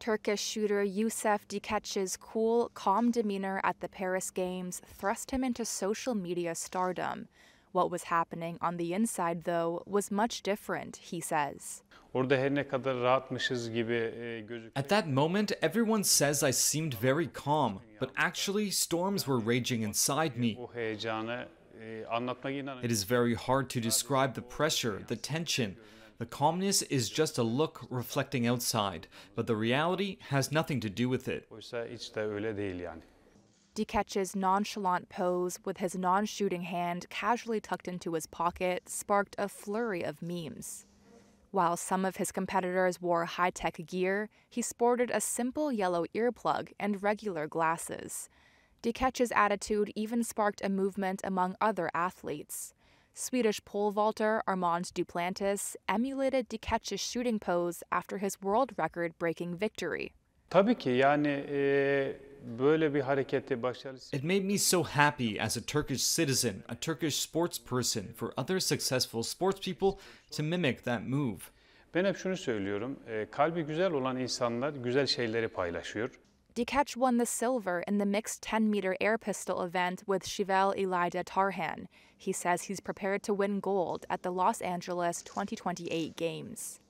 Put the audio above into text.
Turkish shooter Yusuf Dikeç's cool, calm demeanor at the Paris Games thrust him into social media stardom. What was happening on the inside, though, was much different, he says. Orada her ne kadar rahatmışız gibi gözük. At that moment, everyone says I seemed very calm, but actually, storms were raging inside me. O heyecanı anlatmak inanın. It is very hard to describe the pressure, the tension. The calmness is just a look reflecting outside, but the reality has nothing to do with it. Oysa hiç de öyle değil yani. Dikeç's nonchalant pose with his non shooting hand casually tucked into his pocket sparked a flurry of memes. While some of his competitors wore high tech gear, he sported a simple yellow earplug and regular glasses. Dikeç's attitude even sparked a movement among other athletes. Swedish pole vaulter Armand Duplantis emulated Dikeç's shooting pose after his world record breaking victory. Tabii ki yani böyle bir hareketi başarılı It made me so happy as a Turkish citizen, a Turkish sports person, for other successful sports people to mimic that move. Ben hep şunu söylüyorum. kalbi güzel olan insanlar güzel şeyleri paylaşıyor. Dikeç won the silver in the mixed 10 meter air pistol event with Şevval İlayda Tarhan. He says he's prepared to win gold at the Los Angeles 2028 Games.